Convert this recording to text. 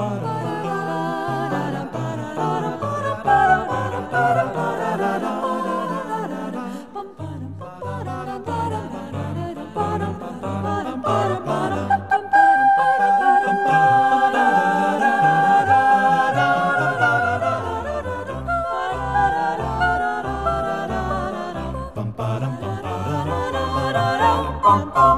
Ba-da-da. bum bum